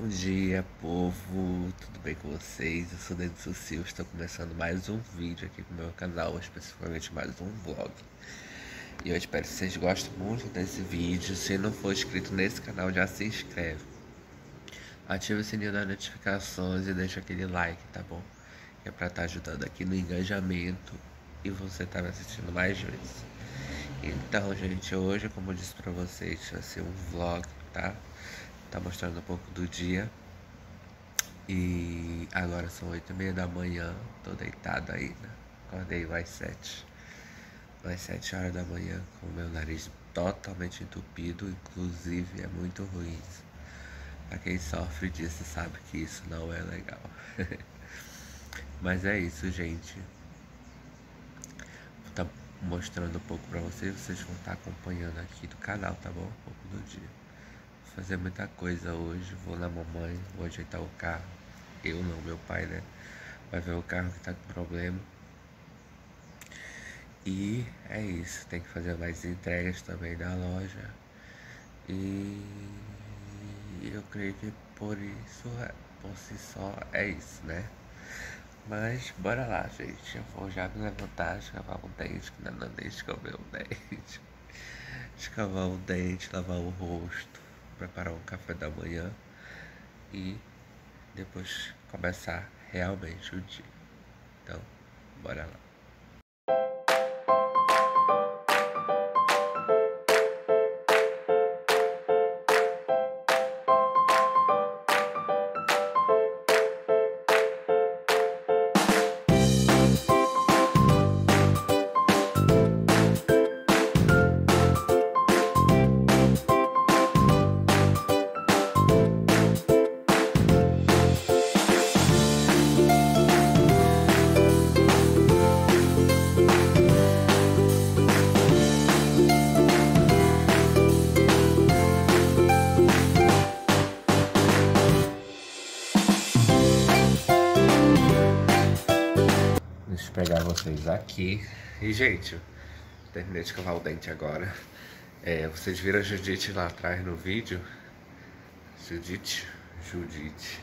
Bom dia, povo! Tudo bem com vocês? Eu sou Denison Silva, estou começando mais um vídeo aqui no meu canal, especificamente mais um vlog. E eu espero que vocês gostem muito desse vídeo. Se não for inscrito nesse canal, já se inscreve. Ativa o sininho das notificações e deixa aquele like, tá bom? Que é pra estar tá ajudando aqui no engajamento e você tá me assistindo mais vezes. Então, gente, hoje, como eu disse pra vocês, vai ser um vlog, tá? Tá mostrando um pouco do dia. E agora são oito e meia da manhã, tô deitado ainda. Acordei mais sete. Mais sete horas da manhã com o meu nariz totalmente entupido, inclusive é muito ruim. Pra quem sofre disso sabe que isso não é legal. Mas é isso, gente. Vou tá mostrando um pouco pra vocês, vocês vão estar tá acompanhando aqui do canal, tá bom? Um pouco do dia fazer muita coisa hoje. Vou na mamãe, vou ajeitar o carro. Eu não, meu pai, né? Vai ver o carro que tá com problema. E é isso, tem que fazer mais entregas também da loja. E eu creio que por isso, por si só, é isso, né? Mas bora lá, gente. Eu vou já me levantar, escovar o dente, que não é nem escovar o dente. Escovar o dente, lavar o rosto preparar um café da manhã e depois começar realmente o dia. Então, bora lá. Pegar vocês aqui. E, gente, terminei de escovar o dente agora. É, vocês viram a Judite lá atrás no vídeo? Judite? Judite.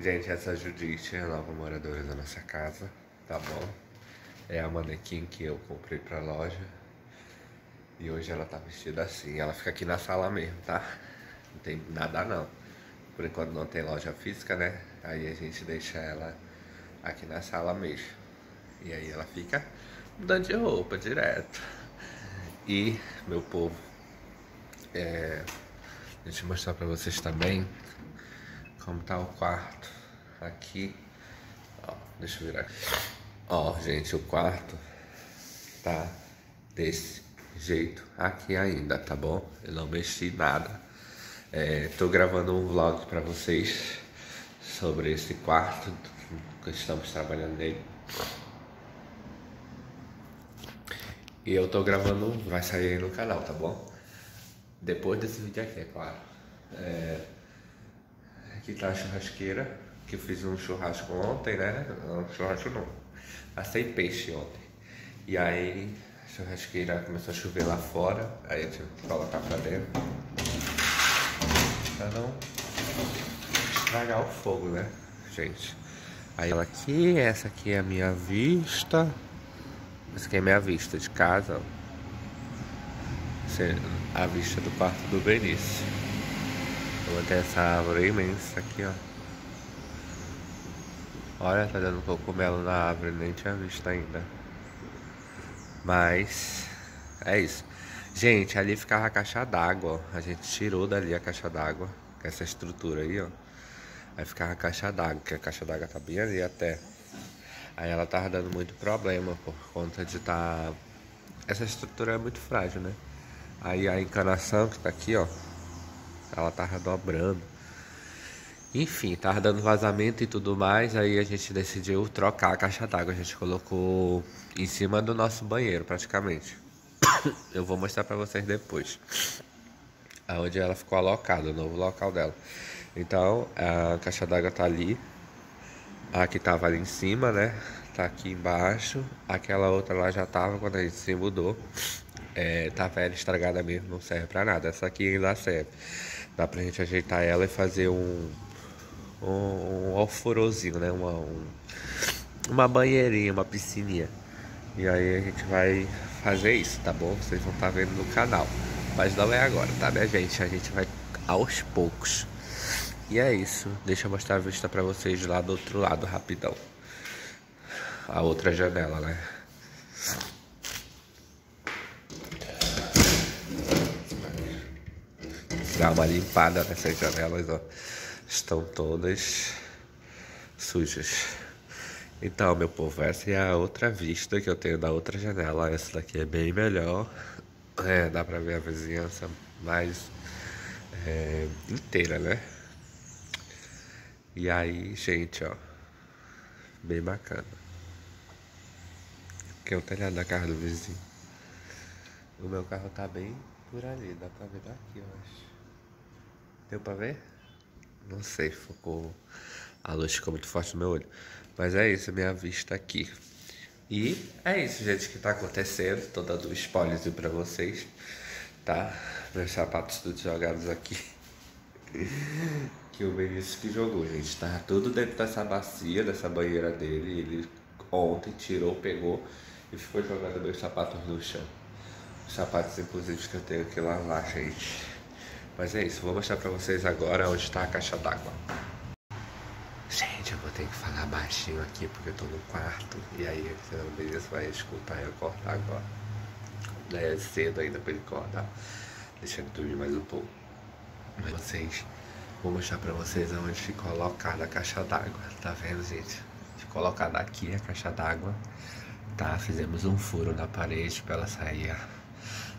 Gente, essa Judite é a nova moradora da nossa casa, tá bom? É a manequim que eu comprei pra loja. E hoje ela tá vestida assim. Ela fica aqui na sala mesmo, tá? Não tem nada não. Por enquanto não tem loja física, né? Aí a gente deixa ela aqui na sala mesmo. E aí ela fica mudando de roupa direto. E, meu povo, é, deixa eu mostrar pra vocês também como tá o quarto aqui. Ó, deixa eu virar. Ó, gente, o quarto tá desse jeito aqui ainda, tá bom? Eu não mexi nada. É, tô gravando um vlog pra vocês sobre esse quarto que estamos trabalhando nele. E eu tô gravando, vai sair aí no canal, tá bom? Depois desse vídeo aqui, é claro. É... Aqui tá a churrasqueira, que eu fiz um churrasco ontem, né? Não, churrasco não. Assei peixe ontem. E aí a churrasqueira começou a chover lá fora, aí eu tive que colocar pra dentro. Pra não estragar o fogo, né, gente? Aí ela aqui, essa aqui é a minha vista. Essa aqui é a minha vista de casa. É a vista do quarto do Benício. Eu ter essa árvore imensa aqui, ó. Olha, tá dando cogumelo na árvore, nem tinha visto ainda. Mas é isso. Gente, ali ficava a caixa d'água, A gente tirou dali a caixa d'água. Com essa estrutura aí, ó. Aí ficava a caixa d'água, que a caixa d'água tá bem ali até. Aí ela tava dando muito problema por conta de. Tá... Essa estrutura é muito frágil, né? Aí a encanação que tá aqui, ó, ela tava dobrando. Enfim, tava dando vazamento e tudo mais. Aí a gente decidiu trocar a caixa d'água. A gente colocou em cima do nosso banheiro, praticamente. Eu vou mostrar pra vocês depois. Aonde ela ficou alocada, o novo local dela. Então a caixa d'água tá ali. A que tava ali em cima, né? Tá aqui embaixo. Aquela outra lá já tava quando a gente se mudou. é, tá velha, estragada mesmo, não serve pra nada. Essa aqui ainda serve. Dá pra gente ajeitar ela e fazer um, um, um alforozinho, né? Uma, um, uma banheirinha, uma piscininha. E aí a gente vai fazer isso, tá bom? Vocês vão estar tá vendo no canal. Mas não é agora, tá, minha gente? A gente vai aos poucos. E é isso. Deixa eu mostrar a vista pra vocês lá do outro lado, rapidão. A outra janela, né? Dar uma limpada nessas janelas, ó. Estão todas sujas. Então, meu povo, essa é a outra vista que eu tenho da outra janela. Essa daqui é bem melhor. É, dá pra ver a vizinhança mais é, inteira, né? E aí, gente, ó. Bem bacana. Aqui é o telhado da casa do vizinho. O meu carro tá bem por ali. Dá pra ver daqui, eu acho. Deu pra ver? Não sei, focou. A luz ficou muito forte no meu olho. Mas é isso, minha vista aqui. E é isso, gente, que tá acontecendo. Tô dando spoilerzinho pra vocês, tá? Meus sapatos todos jogados aqui. que o Benício que jogou, gente. Tava tudo dentro dessa bacia, dessa banheira dele. Ele ontem tirou, pegou e ficou jogando meus sapatos no chão. Os sapatos, inclusive, que eu tenho que lavar, gente. Mas é isso, vou mostrar pra vocês agora onde tá a caixa d'água. Gente, eu vou ter que falar baixinho aqui porque eu tô no quarto. E aí, senão o Benício vai escutar eu cortar agora. É cedo ainda pra ele cortar. Deixa ele dormir mais um pouco. Mas vocês, vou mostrar pra vocês onde ficou colocada a caixa d'água. Tá vendo, gente? Ficou colocada aqui a caixa d'água. Tá? Fizemos um furo na parede pra ela sair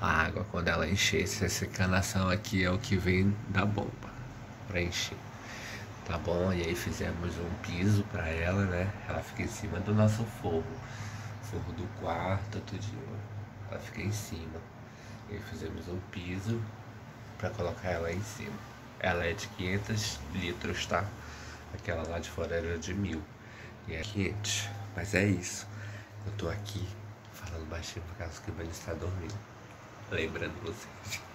a água quando ela enchesse. Essa canação aqui é o que vem da bomba pra encher. Tá bom? E aí fizemos um piso pra ela, né? Ela fica em cima do nosso forro. Forro do quarto, tudinho. Ela fica em cima. E aí fizemos um piso pra colocar ela em cima. Ela é de 500 litros, tá? Aquela lá de fora era de mil. E é 500. Mas é isso. Eu tô aqui falando baixinho por causa que o Ben está dormindo lembrando vocês.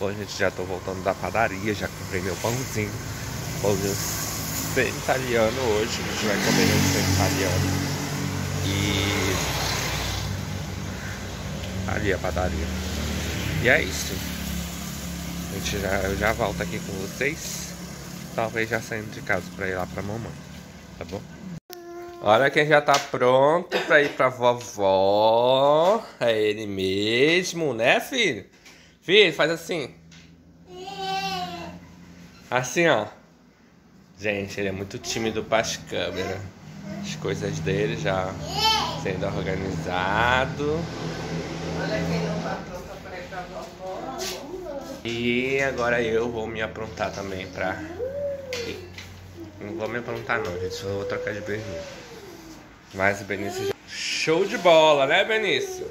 Bom, gente, já tô voltando da padaria, já comprei meu pãozinho. Pãozinho bem italiano hoje, a gente vai comer um italiano. E ali a padaria. E é isso. A gente já, eu já volto aqui com vocês. Talvez já saindo de casa pra ir lá pra mamãe. Tá bom? Olha quem já tá pronto pra ir pra vovó. É ele mesmo, né, filho? Filho, faz assim. Assim, ó. Gente, ele é muito tímido para as câmeras. As coisas dele já sendo organizado. Olha quem não tá ir pra vovó. E agora eu vou me aprontar também pra. Não vou me aprontar não, gente. Só vou trocar de Benício. Mas o Benício já. Show de bola, né, Benício?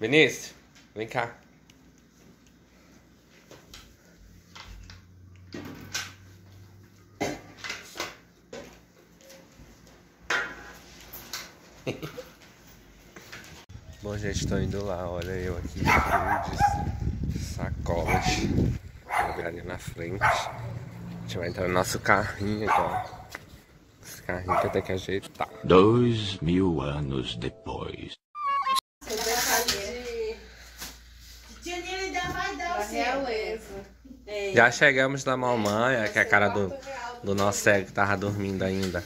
Benício, vem cá. Bom, gente, estou indo lá. Olha eu aqui de sacolas. Jogar ali na frente. A gente vai entrar no nosso carrinho agora. Esse carrinho que eu tenho que ajeitar. Dois mil anos depois. Já chegamos na mamãe, que é a cara do, do nosso cego que tava dormindo ainda.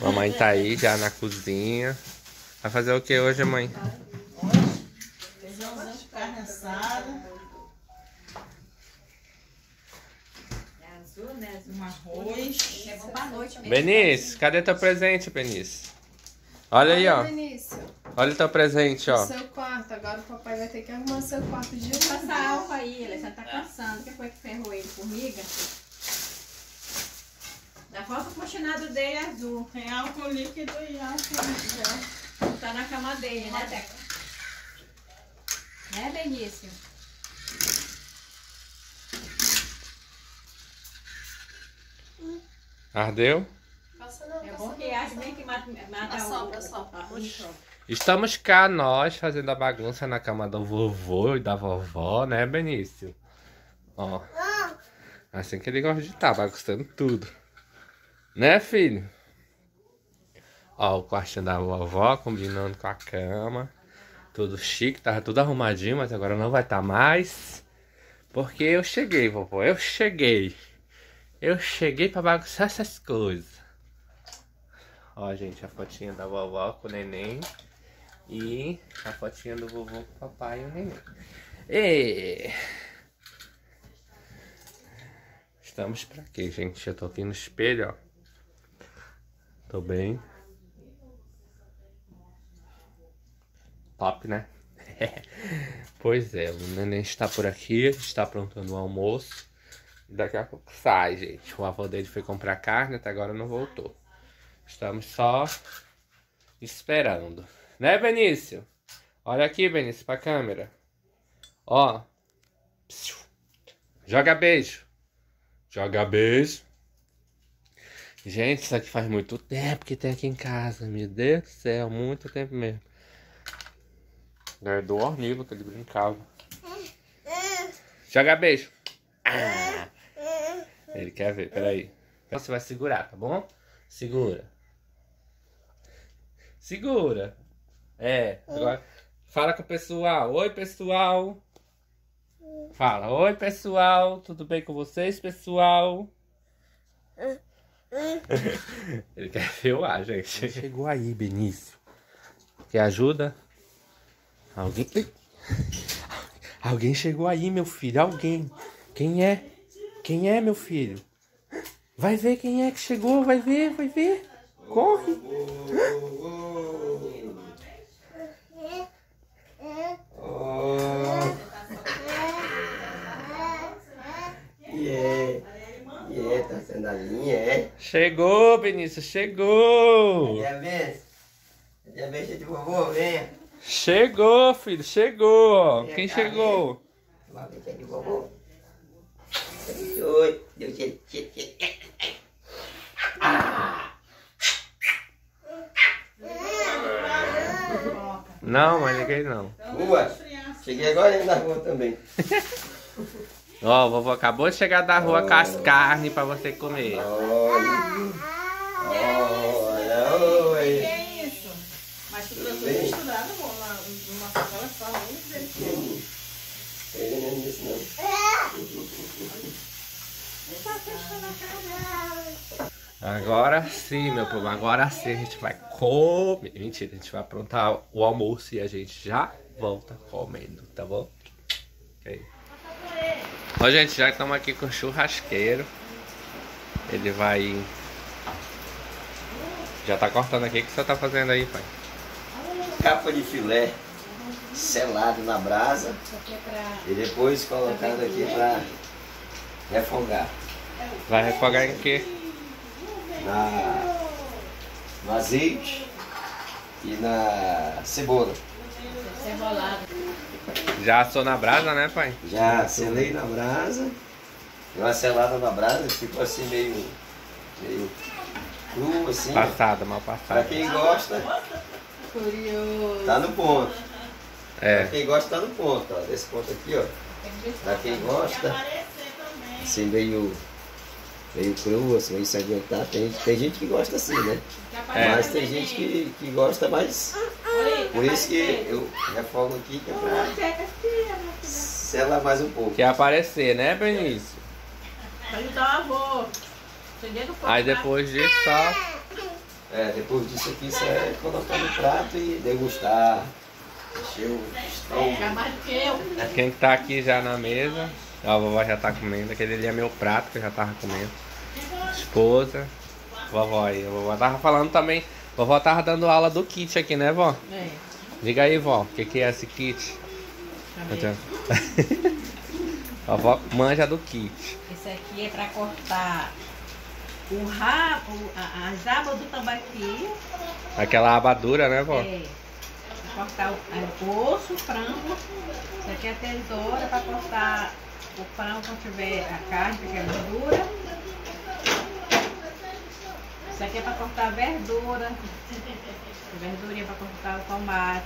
Mamãe tá aí já na cozinha. Vai fazer o que hoje, mãe? Hoje, de carne assada. É azul, né? Um arroz. É bom pra noite mesmo. Benício, cadê teu presente, Benício? Olha aí, ó. Benício, Olha o teu presente, ó. seu quarto. Agora o papai vai ter que arrumar seu quarto de novo. Passa álcool aí, ele já tá cansando. O que foi que ferrou ele? Formiga? Dá falta o coxinado dele azul. Tem álcool líquido e álcool gel. Tá na cama dele, né, Teca? Né, Benício? Ardeu? Passa não, É bom que acha bem que mata, mata Assopra, o... assopra. a- o micróbio. Estamos cá nós fazendo a bagunça na cama do vovô e da vovó, né, Benício? Ó. Assim que ele gosta de estar, bagunçando tudo. Né, filho? Ó, o quartinho da vovó combinando com a cama. Tudo chique, tava tudo arrumadinho, mas agora não vai estar mais. Porque eu cheguei, vovó, eu cheguei. Eu cheguei pra bagunçar essas coisas. Ó, gente, a fotinha da vovó com o neném. E a fotinha do vovô com o papai e o neném. E... Estamos pra quê, gente? Eu tô aqui no espelho, ó. Tô bem. Top, né? pois é, o neném está por aqui, está aprontando o almoço. Daqui a pouco sai, gente. O avô dele foi comprar carne, até agora não voltou. Estamos só esperando. Né, Benício? Olha aqui, Benício, pra câmera. Ó. Psiu. Joga beijo. Joga beijo. Gente, isso aqui faz muito tempo que tem aqui em casa. Meu Deus do céu, muito tempo mesmo. É do hornível que ele brincava. Joga beijo. Ah. Ele quer ver, peraí. Você vai segurar, tá bom? Segura. Segura. É, agora fala com o pessoal. Oi, pessoal. Fala, oi, pessoal. Tudo bem com vocês, pessoal? Ele quer filmar, gente. Chegou aí, Benício. Quer ajuda? Alguém. Alguém chegou aí, meu filho. Alguém. Quem é? Quem é, meu filho? Vai ver quem é que chegou. Vai ver, vai ver. Corre. E é, e é, tá sendo a linha, é. Chegou, Benício. Chegou. E a vez, e a vez de vovô, venha. Chegou, filho. Chegou. ó. Quem cá, chegou? Uma vez de vovô. Oi, tira, tira. Não, mas ninguém não. Rua, cheguei agora indo na rua também. Ó, o vovô acabou de chegar da rua com as carnes pra você comer. Olha, olha, oi. Que isso? Mas tu trouxe bem? misturado, numa sacola só, um deles. Ele não disse não. Agora sim, meu povo. Agora sim a gente vai comer. Mentira, a gente vai aprontar o almoço e a gente já volta comendo, tá bom? Ok. Ó, gente, já estamos aqui com o churrasqueiro. Ele vai. Já tá cortando aqui. O que você tá fazendo aí, pai? Capa de filé selado na brasa e depois colocado aqui para refogar. Vai refogar em quê? na, no azeite e na cebola. Cebolado. Já assou na brasa, né, pai? Já selei na brasa, deu uma selada na brasa, ficou assim meio, meio cru assim. Passada, mal Pra passada. quem gosta, Curioso. tá no ponto. Pra É. quem gosta, tá no ponto, ó. Desse ponto aqui, ó. Pra quem gosta, assim meio, meio cru, assim, meio sem aguentar. Tem, tem gente que gosta assim, né? É. Mas tem gente que, que gosta mais. Por isso que eu refogo aqui, que é pra selar mais um pouco. Quer aparecer, né, Benício? Pra ajudar o avô. Aí depois disso só. É, depois disso aqui, isso é colocar no prato e degustar. Encher o estômago. mais do que eu. Quem tá aqui já na mesa, ó, a vovó já tá comendo, aquele ali é meu prato que eu já tava comendo. Esposa, vovó aí, a vovó tava falando também, vovó tava dando aula do kit aqui, né, vó? É. Diga aí, vó, o que, que é esse kit? vovó manja do kit. Esse aqui é pra cortar o rabo, as abas do tambaqui, Aquela abadura, né, vó? é, pra cortar o, o osso, o frango. Isso aqui é a tesoura para cortar o frango quando tiver a carne, que é gordura. Isso aqui é para cortar verdura. Verdurinha para cortar o tomate,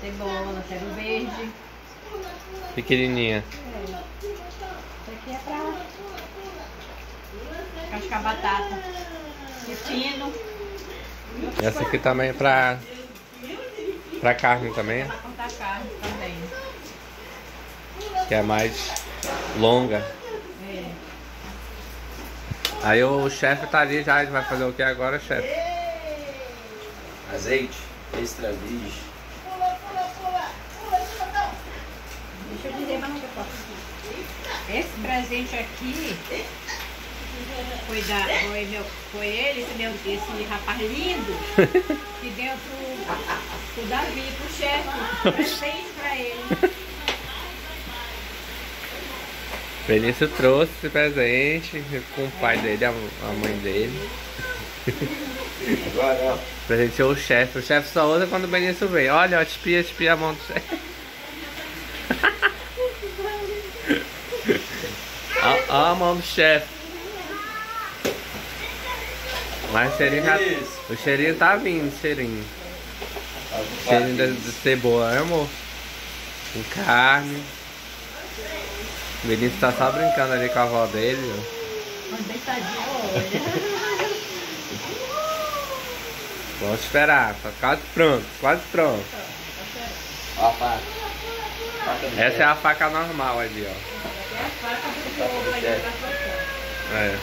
cebola, cebola verde. Pequenininha. Isso aqui é pra cascar batata. Pepino. Essa aqui também é pra, pra carne também, Pra cortar carne também. que é mais longa. Aí o chefe tá ali já, ele vai fazer o que agora, chefe? Azeite extra virgem. Deixa eu dizer mais uma coisa. Esse presente aqui foi, da, foi, meu, foi ele, esse, meu, esse rapaz lindo, que deu pro, pro Davi, pro chefe. Presente pra ele. Benício trouxe esse presente com o pai dele, a, a mãe dele. Agora, ó. Presenteou o chefe. O chefe só usa quando o Benício vem. Olha, ó, espia, espia a mão do chefe. Ó, ó a mão do chefe. Mas o cheirinho já, O cheirinho tá vindo, o cheirinho. O cheirinho de, de cebola, amor? Com carne. O Benício tá só brincando ali com a avó dele, ó. Mas deitadinho, olha. Vamos esperar, tá quase pronto, quase pronto. Ó a faca. Essa é a faca normal ali, ó. É a faca do fogo aí pra cortar. É.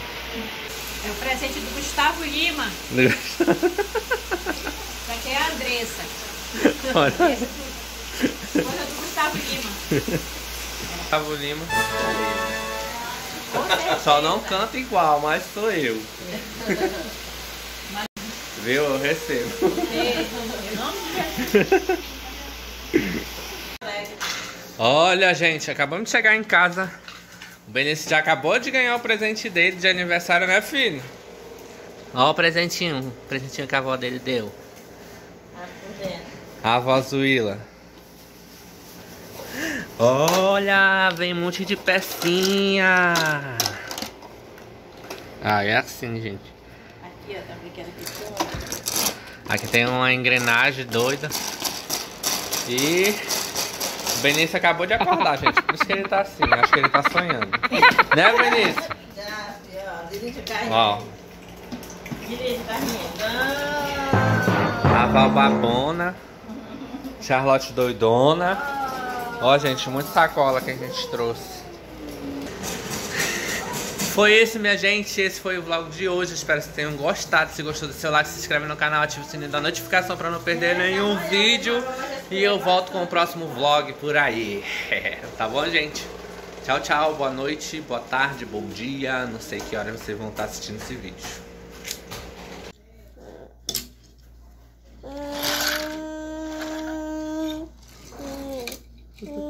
É o presente do Gustavo Lima. Isso aqui é a Andressa. Olha, Coisa do Gustavo Lima. Gustavo Lima. Só não canta igual, mas sou eu. Viu? Eu recebo. Olha, gente, acabamos de chegar em casa. O Benício já acabou de ganhar o presente dele de aniversário, né, filho? Olha o presentinho, o presentinho que a avó dele deu. A avó Zuila. Olha, vem um monte de pecinha. Ah, é assim, gente. Aqui, ó, quero que toma. Aqui tem uma engrenagem doida. E o Benício acabou de acordar, gente. Por isso que ele tá assim. Acho que ele tá sonhando. Né, Benício? Já, ó, dirige o carrinho. Ó, Dirige o carrinho. a Val Babona. Charlotte doidona. Ó, gente, muita sacola que a gente trouxe. Foi esse, minha gente. Esse foi o vlog de hoje. Espero que vocês tenham gostado. Se gostou, deixa seu like, se inscreve no canal, ativa o sininho da notificação para não perder nenhum vídeo. E eu volto com o próximo vlog por aí. tá bom, gente? Tchau, tchau. Boa noite, boa tarde, bom dia. Não sei que hora vocês vão estar assistindo esse vídeo. Yeah.